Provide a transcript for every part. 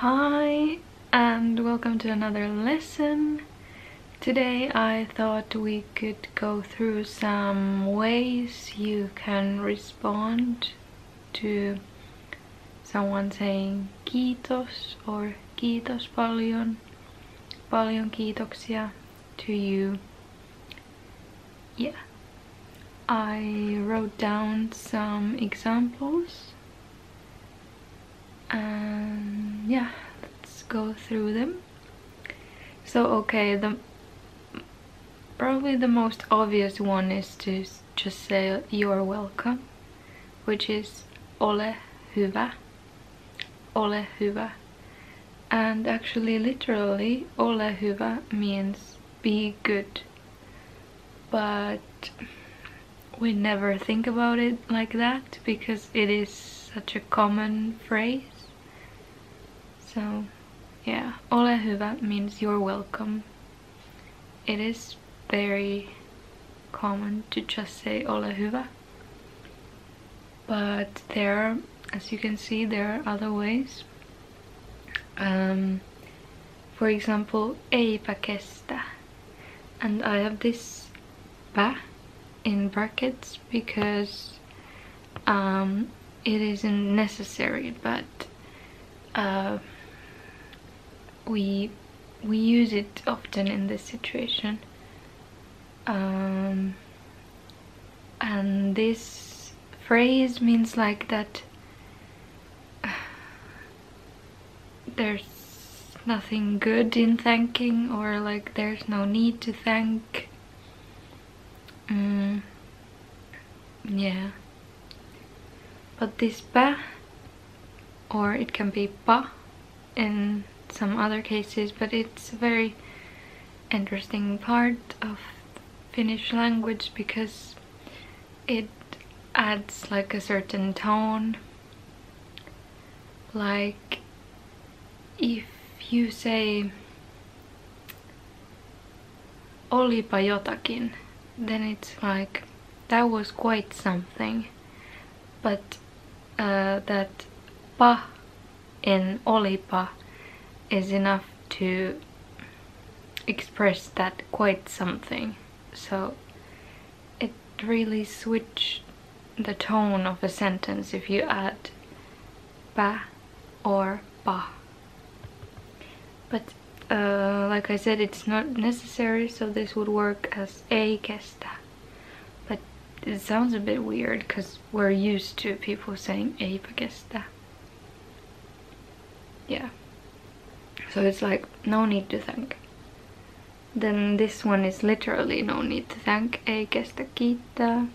Hi and welcome to another lesson. Today I thought we could go through some ways you can respond to someone saying kiitos or kiitos paljon, paljon kiitoksia to you. Yeah. I wrote down some examples and yeah let's go through them. So okay the probably the most obvious one is to just say you're welcome which is ole hyvä ole hyvä. And actually literally ole hyvä means be good. But we never think about it like that because it is such a common phrase so yeah, ole hyvä means you're welcome. It is very common to just say ole hyvä. But there are, as you can see, there are other ways. Um, for example, eipä kestä. And I have this pä in brackets because um, it isn't necessary, but uh, we we use it often in this situation. Um, and this phrase means like that there's nothing good in thanking or like there's no need to thank. Mm, yeah. But this pa or it can be pa in some other cases but it's a very interesting part of Finnish language because it adds like a certain tone. Like if you say olipa jotakin then it's like that was quite something. But uh, that pa in olipa is enough to express that quite something. So it really switch the tone of a sentence if you add ba or ba. But uh, like I said it's not necessary so this would work as a kestä but it sounds a bit weird because we're used to people saying ei kestä yeah so it's like no need to thank. Then this one is literally no need to thank. Ei kestä kiittää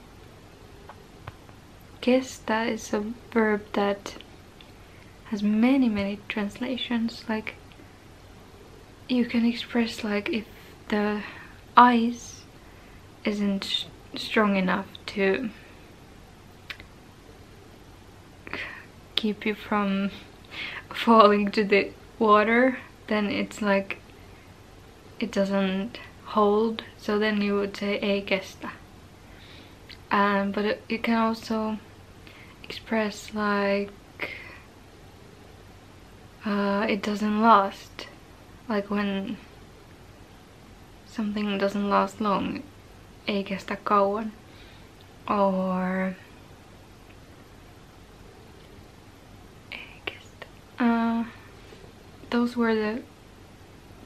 kestä is a verb that has many many translations. Like you can express like if the ice isn't strong enough to keep you from falling to the water then it's like it doesn't hold. So then you would say ei kestä um, but it, it can also express like uh, it doesn't last. Like when something doesn't last long ei kestä kauan or uh, those were the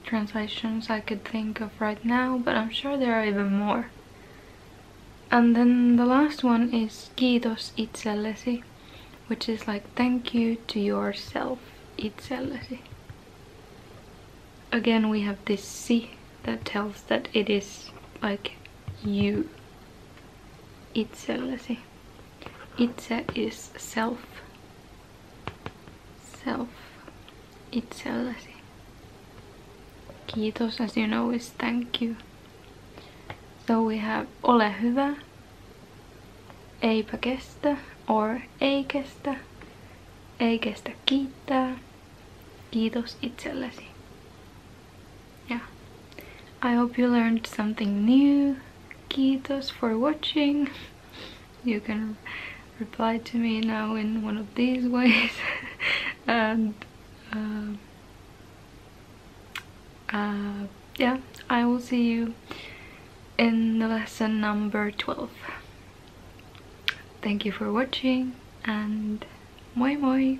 translations I could think of right now, but I'm sure there are even more. And then the last one is kiitos itsellesi, which is like thank you to yourself, itsellesi. Again, we have this si that tells that it is like you, itsellesi. Itse is self, self itsellesi. Kiitos, as you know, is thank you. So we have ole hyvä, eipä kestä, or ei kestä, ei kestä kiittää, kiitos itsellesi. Yeah. I hope you learned something new. Kiitos for watching. You can reply to me now in one of these ways. and uh, uh, yeah I will see you in the lesson number 12 thank you for watching and moi moi.